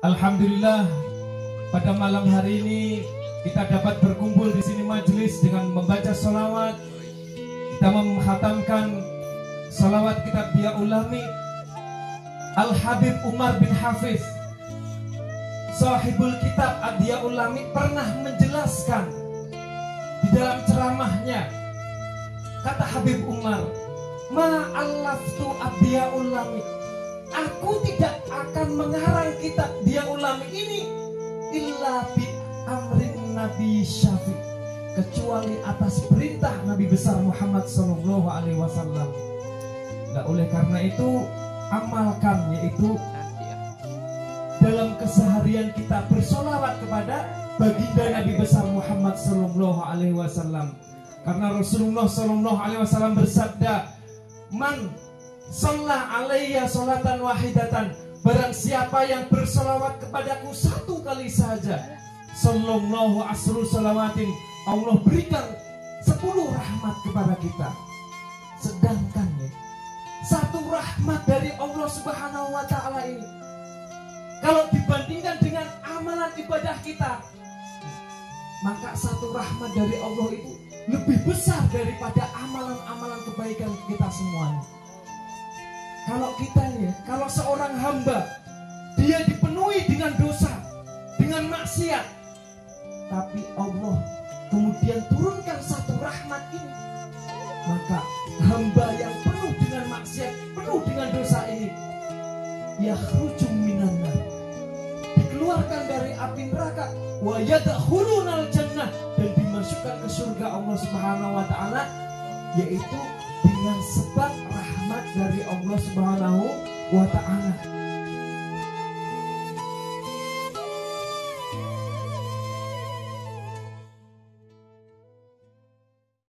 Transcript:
Alhamdulillah pada malam hari ini kita dapat berkumpul di sini majelis dengan membaca salawat. Kita menghatamkan salawat kitab Dia Ulami Al Habib Umar bin Hafiz. Sahibul kitab Adia Ulami pernah menjelaskan di dalam ceramahnya kata Habib Umar, "Ma tu Adia Ulami." Aku tidak akan mengarang kitab dia ulami ini illa bi amrin Nabi Syafi kecuali atas perintah Nabi besar Muhammad Sallallahu Alaihi Wasallam. Nah, oleh karena itu amalkan yaitu dalam keseharian kita bersolawat kepada baginda Nabi besar Muhammad Sallallahu Alaihi Wasallam. Karena Rasulullah Sallallahu Alaihi Wasallam bersabda, "Man Salah alaiya solatan wahidatan Barang siapa yang bersolawat kepadaku satu kali saja Sallallahu asru salawatin Allah berikan sepuluh rahmat kepada kita. Sedangkan Satu rahmat dari Allah subhanahu wa ta'ala ini Kalau dibandingkan dengan amalan ibadah kita Maka satu rahmat dari Allah itu lebih besar daripada amalan-amalan kebaikan kita semuanya kalau kita ya, kalau seorang hamba dia dipenuhi dengan dosa, dengan maksiat, tapi Allah kemudian turunkan satu rahmat ini, maka hamba yang penuh dengan maksiat, penuh dengan dosa ini, ya minanna dikeluarkan dari api neraka. Wa yadkhulunal jannah. Dan dimasukkan ke surga Allah Subhanahu wa taala yaitu dengan sebab rahmat dari Allah Subhanahu wa taala.